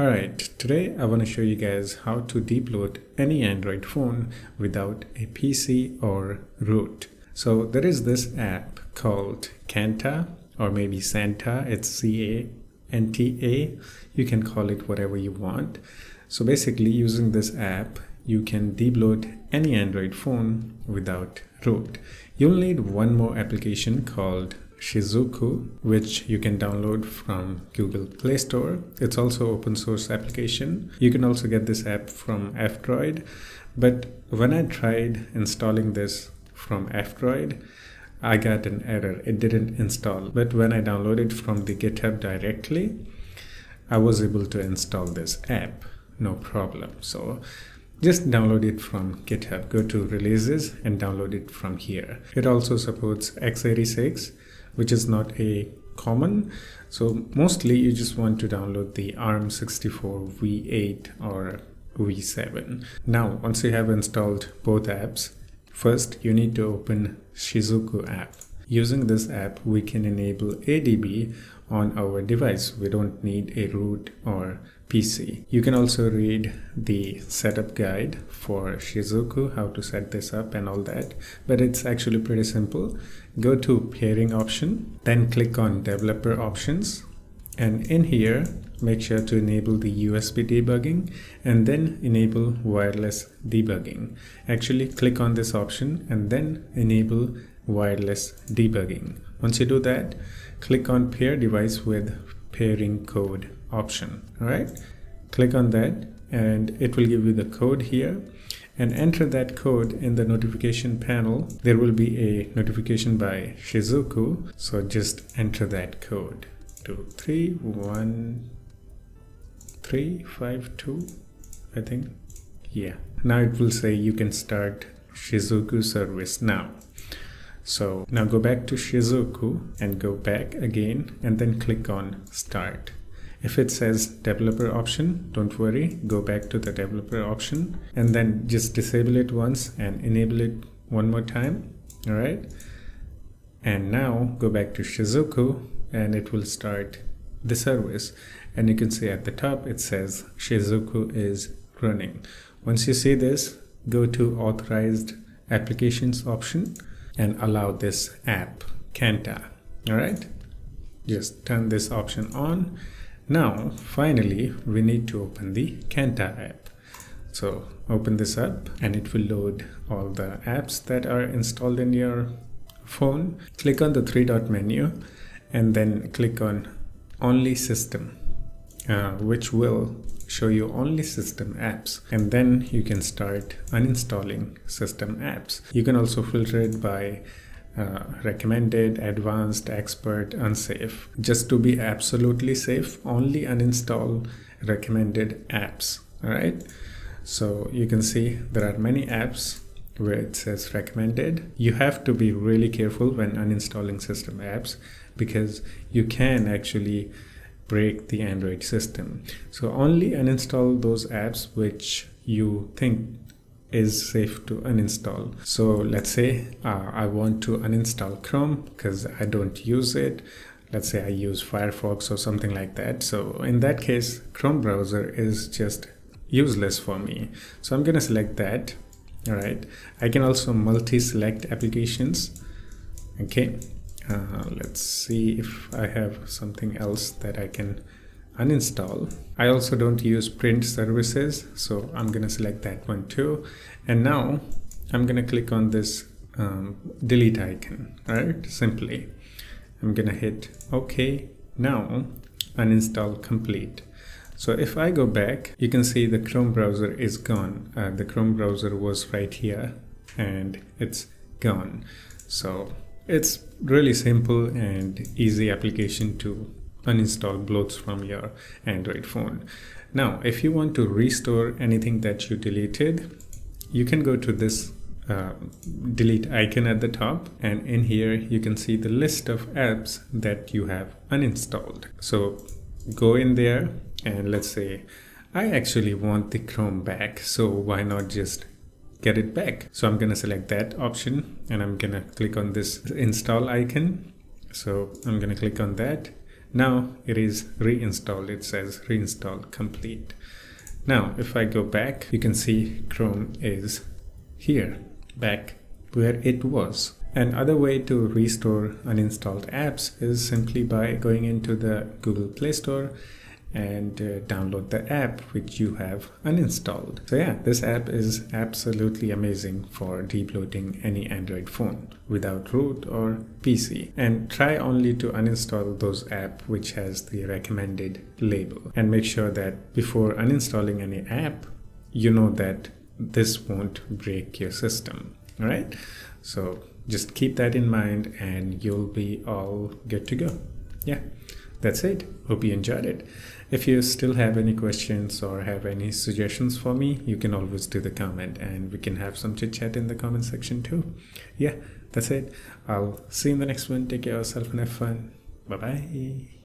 Alright, today I want to show you guys how to debloat any Android phone without a PC or root. So there is this app called Canta or maybe Santa, it's C-A-N-T-A. You can call it whatever you want. So basically using this app, you can debloat any Android phone without root. You'll need one more application called Shizuku, which you can download from Google Play Store. It's also open source application. You can also get this app from F-Droid. But when I tried installing this from F-Droid, I got an error. It didn't install. But when I downloaded from the GitHub directly, I was able to install this app. No problem. So just download it from GitHub. Go to releases and download it from here. It also supports x86 which is not a common. So mostly you just want to download the ARM64 V8 or V7. Now, once you have installed both apps, first you need to open Shizuku app. Using this app, we can enable ADB on our device. We don't need a root or PC. You can also read the setup guide for Shizuku, how to set this up and all that, but it's actually pretty simple. Go to pairing option, then click on developer options. And in here, make sure to enable the USB debugging and then enable wireless debugging. Actually click on this option and then enable wireless debugging. Once you do that, click on pair device with pairing code option all right click on that and it will give you the code here. And enter that code in the notification panel. There will be a notification by Shizuku so just enter that code. Two three one three five two I think. Yeah. Now it will say you can start Shizuku service now so now go back to Shizuku and go back again and then click on start. If it says developer option, don't worry, go back to the developer option and then just disable it once and enable it one more time. All right. And now go back to Shizuku and it will start the service. And you can see at the top, it says Shizuku is running. Once you see this, go to authorized applications option and allow this app Canta all right? Just turn this option on. Now finally we need to open the Canta app. So open this up and it will load all the apps that are installed in your phone. Click on the three dot menu and then click on only system uh, which will show you only system apps and then you can start uninstalling system apps. You can also filter it by uh, recommended, advanced, expert, unsafe. Just to be absolutely safe, only uninstall recommended apps. All right. So you can see there are many apps where it says recommended. You have to be really careful when uninstalling system apps because you can actually break the Android system. So only uninstall those apps which you think is safe to uninstall. So let's say uh, I want to uninstall Chrome because I don't use it. Let's say I use Firefox or something like that. So in that case, Chrome browser is just useless for me. So I'm going to select that. All right. I can also multi-select applications. Okay. Uh, let's see if I have something else that I can uninstall. I also don't use print services, so I'm gonna select that one too. And now I'm gonna click on this um, delete icon, right? Simply. I'm gonna hit OK. Now uninstall complete. So if I go back, you can see the Chrome browser is gone. Uh, the Chrome browser was right here and it's gone. So it's really simple and easy application to uninstall bloats from your Android phone. Now, if you want to restore anything that you deleted, you can go to this uh, delete icon at the top and in here you can see the list of apps that you have uninstalled. So go in there and let's say I actually want the Chrome back so why not just get it back. So I'm going to select that option and I'm going to click on this install icon. So I'm going to click on that. now it is reinstalled it says reinstall complete now if I go back you can see Chrome is here back where it was Another way to restore uninstalled apps is simply by going into the Google Play Store and uh, download the app which you have uninstalled. So yeah, this app is absolutely amazing for debloating any Android phone without root or PC. And try only to uninstall those app which has the recommended label and make sure that before uninstalling any app, you know that this won't break your system. All right. So just keep that in mind and you'll be all good to go. Yeah, that's it. Hope you enjoyed it. If you still have any questions or have any suggestions for me, you can always do the comment and we can have some chit chat in the comment section too. Yeah, that's it. I'll see you in the next one. Take care of yourself and have fun. Bye bye.